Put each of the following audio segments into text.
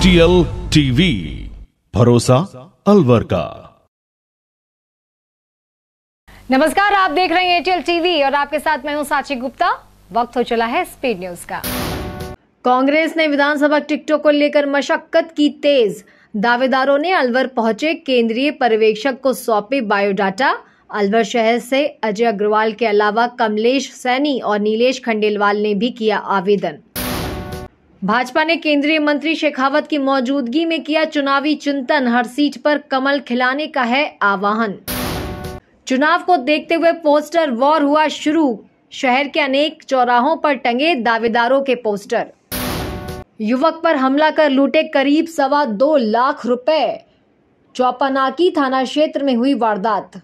H TV भरोसा अलवर का। नमस्कार आप देख रहे हैं एटीएल टीवी और आपके साथ मैं हूँ साची गुप्ता। वक्त हो चला है स्पीड न्यूज़ का। कांग्रेस ने विधानसभा टिकटों को लेकर मशक्कत की तेज। दावेदारों ने अलवर पहुँचे केंद्रीय पर्यवेक्षक को सौंपे बायोडाटा। अलवर शहर से अजय अग्रवाल के अलावा कमलेश सैनी और नीलेश खंडेलवाल ने भी किया आवेदन। भाजपा ने केंद्रीय मंत्री शेखावत की मौजूदगी में किया चुनावी चिंतन। हर सीट पर कमल खिलाने का है आवाहन चुनाव को देखते हुए पोस्टर वॉर हुआ शुरू। शहर के अनेक चौराहों पर टंगे दावेदारों के पोस्टर। युवक पर हमला कर लूटे करीब सवा दो लाख रुपए। चौपानाकी थाना क्षेत्र में हुई वारदात।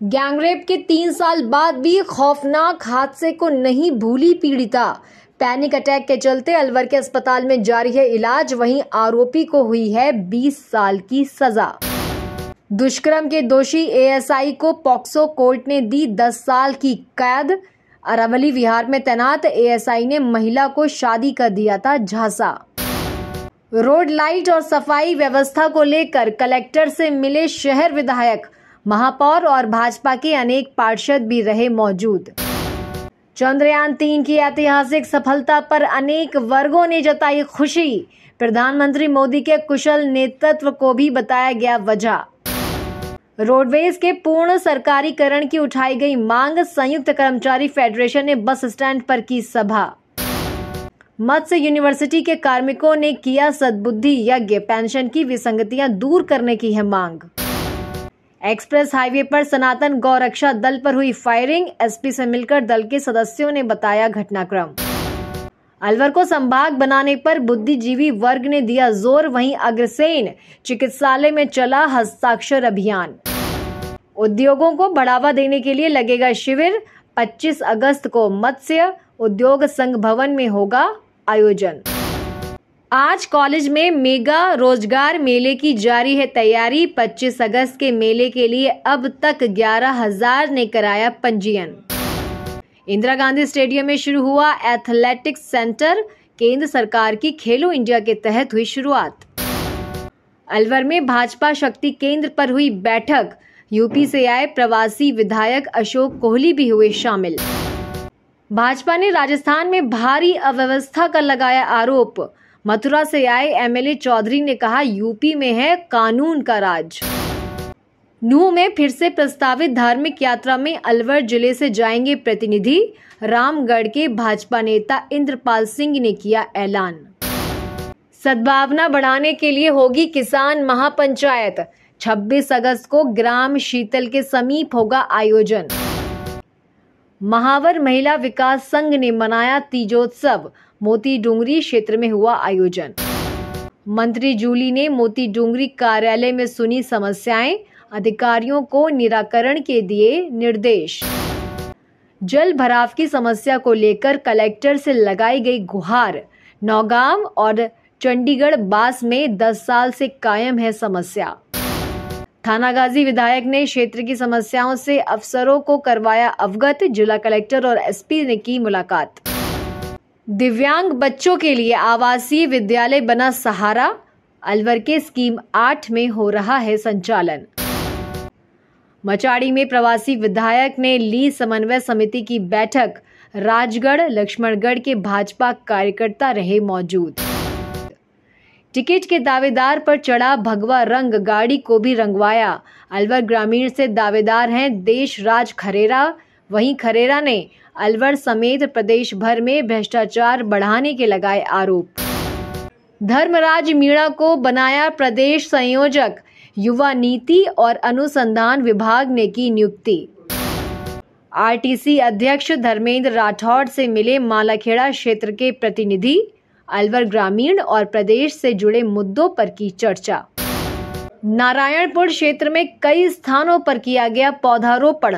गैंगरेप के तीन साल बाद भी खौफनाक हादसे को नहीं भूली पीड़िता। पैनिक अटैक के चलते अलवर के अस्पताल में जारी है इलाज। वहीं आरोपी को हुई है 20 साल की सजा। दुष्कर्म के दोषी एएसआई को पॉक्सो कोर्ट ने दी 10 साल की कैद। अरावली विहार में तैनात एएसआई ने महिला को शादी कर दिया था झांसा। रोड लाइट और सफ़ाई व्यवस्था को लेकर कलेक्टर से मिले शहर विधायक। महापौर और भाजपा के अनेक पार्षद भी रहे मौजूद। चंद्रयान तीन की ऐतिहासिक सफलता पर अनेक वर्गों ने जताई खुशी। प्रधानमंत्री मोदी के कुशल नेतृत्व को भी बताया गया वजह। रोडवेज़ के पूर्ण सरकारीकरण की उठाई गई मांग संयुक्त कर्मचारी फेडरेशन ने बस स्टैंड पर की सभा। मत्स्य यूनिवर्सिटी के कार्मिकों ने किया सद्बुद्धि यज्ञ। पेंशन की विसंगतियाँ दूर करने की है मांग। एक्सप्रेस हाईवे पर सनातन गौरक्षा दल पर हुई फायरिंग। एसपी से मिलकर दल के सदस्यों ने बताया घटनाक्रम। अलवर को संभाग बनाने पर बुद्धिजीवी वर्ग ने दिया ज़ोर, वहीं अग्रसेन चिकित्सालय में चला हस्ताक्षर अभियान। उद्योगों को बढ़ावा देने के लिए लगेगा शिविर। 25 अगस्त को मत्स्य उद्योग संघ भवन में होगा आयोजन। आज कॉलेज में मेगा रोज़गार मेले की जारी है तैयारी। 25 अगस्त के मेले के लिए अब तक ग्यारह हज़ार ने कराया पंजीयन। इंदिरा गांधी स्टेडियम में शुरू हुआ एथलेटिक्स सेंटर। केंद्र सरकार की खेलो इंडिया के तहत हुई शुरुआत। अलवर में भाजपा शक्ति केंद्र पर हुई बैठक। यूपी से आए प्रवासी विधायक अशोक कोहली भी हुए शामिल। भाजपा ने राजस्थान में भारी अव्यवस्था का लगाया आरोप। मथुरा से आए एमएलए चौधरी ने कहा, यूपी में है कानून का राज। नूह में फिर से प्रस्तावित धार्मिक यात्रा में अलवर ज़िले से जाएँगे प्रतिनिधि। रामगढ़ के भाजपा नेता इंद्रपाल सिंह ने किया ऐलान। सद्भावना बढ़ाने के लिए होगी किसान महापंचायत। 26 अगस्त को ग्राम शीतल के समीप होगा आयोजन। महावर महिला विकास संघ ने मनाया तीजोत्सव। मोती डूंगरी क्षेत्र में हुआ आयोजन। मंत्री जूली ने मोती डूंगरी कार्यालय में सुनी समस्याएँ, अधिकारियों को निराकरण के दिए निर्देश। जल भराव की समस्या को लेकर कलेक्टर से लगाई गई गुहार। नौगांव और चंडीगढ़ बास में 10 साल से कायम है समस्या। थानागाजी विधायक ने क्षेत्र की समस्याओं से अफसरों को करवाया अवगत। जिला कलेक्टर और एसपी ने की मुलाकात। दिव्यांग बच्चों के लिए आवासीय विद्यालय बना सहारा। अलवर के स्कीम आठ में हो रहा है संचालन। मचाड़ी में प्रवासी विधायक ने ली समन्वय समिति की बैठक। राजगढ़, लक्ष्मणगढ़ के भाजपा कार्यकर्ता रहे मौजूद। टिकट के दावेदार पर चढ़ा भगवा रंग, गाड़ी को भी रंगवाया। अलवर ग्रामीण से दावेदार हैं देश राज खरेरा। वहीं खरेरा ने अलवर समेत प्रदेश भर में भ्रष्टाचार बढ़ाने के लगाए आरोप। धर्मराज मीणा को बनाया प्रदेश संयोजक। युवा नीति और अनुसंधान विभाग ने की नियुक्ति। आरटीसी अध्यक्ष धर्मेंद्र राठौड़ से मिले मालाखेड़ा क्षेत्र के प्रतिनिधि। अलवर ग्रामीण और प्रदेश से जुड़े मुद्दों पर की चर्चा। नारायणपुर क्षेत्र में कई स्थानों पर किया गया पौधारोपण।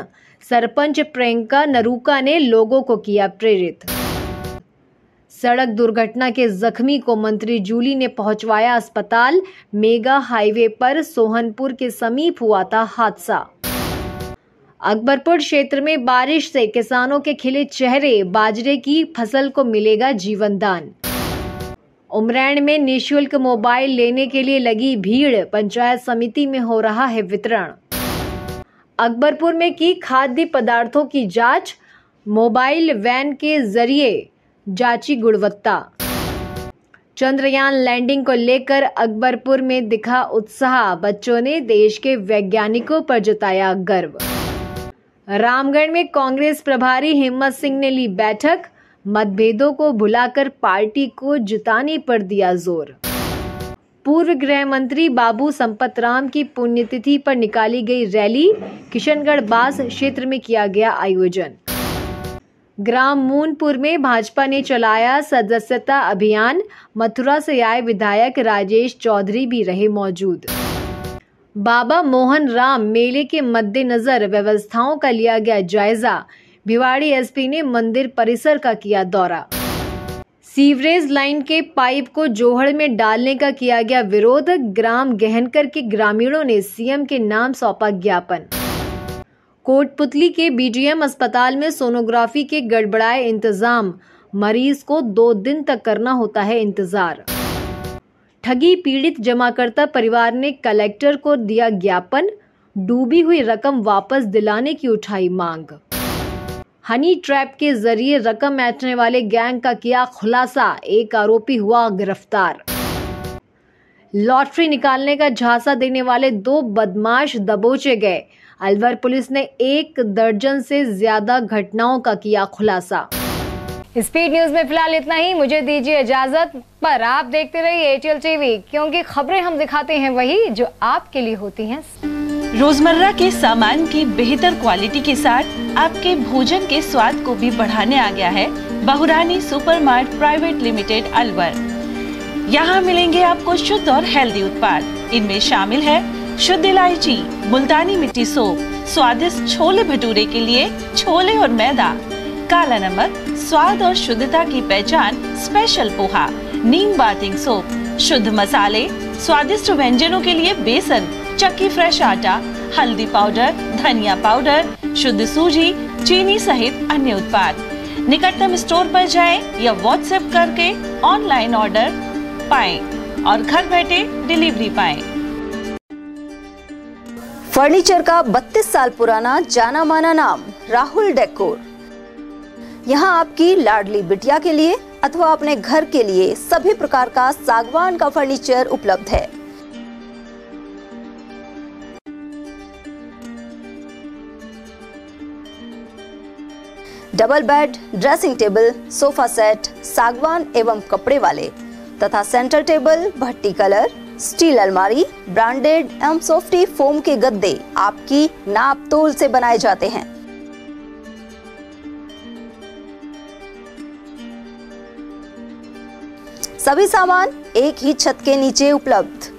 सरपंच प्रियंका नरूका ने लोगों को किया प्रेरित। सड़क दुर्घटना के जख्मी को मंत्री जूली ने पहुंचवाया अस्पताल। मेगा हाईवे पर सोहनपुर के समीप हुआ था हादसा। अकबरपुर क्षेत्र में बारिश से किसानों के खिले चेहरे। बाजरे की फ़सल को मिलेगा जीवन दान उमरैन में निशुल्क मोबाइल लेने के लिए लगी भीड़, पंचायत समिति में हो रहा है वितरण। अकबरपुर में की खाद्य पदार्थों की जाँच, मोबाइल वैन के ज़रिए, जांची गुणवत्ता। चंद्रयान लैंडिंग को लेकर अकबरपुर में दिखा उत्साह, बच्चों ने देश के वैज्ञानिकों पर जताया गर्व। रामगढ़ में कांग्रेस प्रभारी हिम्मत सिंह ने ली बैठक मतभेदों को भुलाकर पार्टी को जिताने पर दिया ज़ोर। पूर्व गृह मंत्री बाबू संपत राम की पुण्यतिथि पर निकाली गई रैली किशनगढ़ बास क्षेत्र में किया गया आयोजन। ग्राम मूनपुर में भाजपा ने चलाया सदस्यता अभियान। मथुरा से आए विधायक राजेश चौधरी भी रहे मौजूद। बाबा मोहन राम मेले के मद्देनजर व्यवस्थाओं का लिया गया जायजा। भिवाड़ी एसपी ने मंदिर परिसर का किया दौरा। सीवरेज लाइन के पाइप को जोहड़ में डालने का किया गया विरोध। ग्राम गहनकर के ग्रामीणों ने सीएम के नाम सौंपा ज्ञापन। कोटपुतली के बीडीएम अस्पताल में सोनोग्राफी के गड़बड़ाए इंतज़ाम। मरीज़ को दो दिन तक करना होता है इंतज़ार। ठगी पीड़ित जमाकर्ता परिवार ने कलेक्टर को दिया ज्ञापन। डूबी हुई रकम वापस दिलाने की उठाई मांग। हनी ट्रैप के ज़रिए रकम ऐंठने वाले गैंग का किया खुलासा, एक आरोपी हुआ गिरफ़्तार। लॉटरी निकालने का झांसा देने वाले दो बदमाश दबोचे गए। अलवर पुलिस ने एक दर्जन से ज़्यादा घटनाओं का किया खुलासा। स्पीड न्यूज़ में फ़िलहाल इतना ही। मुझे दीजिए इजाज़त, पर आप देखते रहिए एटीएल टीवी क्योंकि खबरें हम दिखाते हैं वही जो आपके लिए होती हैं। रोज़मर्रा के सामान की बेहतर क्वालिटी के साथ आपके भोजन के स्वाद को भी बढ़ाने आ गया है Bahurani supermart private limited, Alwar. यहाँ मिलेंगे आपको शुद्ध और हेल्दी उत्पाद। इनमें शामिल है शुद्ध इलायची, मुल्तानी मिट्टी सोप, स्वादिष्ट छोले भटूरे के लिए छोले और मैदा, काला नमक, स्वाद और शुद्धता की पहचान special poha, neem bathing soap, शुद्ध मसाले, स्वादिष्ट व्यंजनों के लिए बेसन चक्की फ्रेश आटा हल्दी पाउडर धनिया पाउडर शुद्ध सूजी चीनी सहित अन्य उत्पाद निकटतम स्टोर पर जाएँ या व्हाट्सएप करके ऑनलाइन ऑर्डर पाएँ और घर बैठे डिलीवरी पाएँ। फर्नीचर का 32 साल पुराना जाना माना नाम राहुल डेकोर यहाँ आपकी लाडली बिटिया के लिए अथवा अपने घर के लिए सभी प्रकार का सागवान का फर्नीचर उपलब्ध है। Double bed, dressing table, sofa set, सागवान एवं कपड़े वाले, तथा सेंटर टेबल, भट्टी कलर, स्टील अलमारी, ब्रांडेड एवं सॉफ्टी फोम के गद्दे आपकी नाप तोल से बनाए जाते हैं। सभी सामान एक ही छत के नीचे उपलब्ध।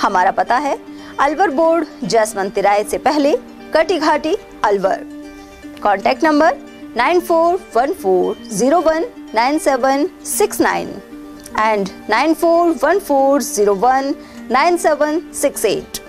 हमारा पता है, अलवर बोर्ड जैसमंत से पहले, कटी घाटी, अलवर। Contact number 9414019769 and 9414019768.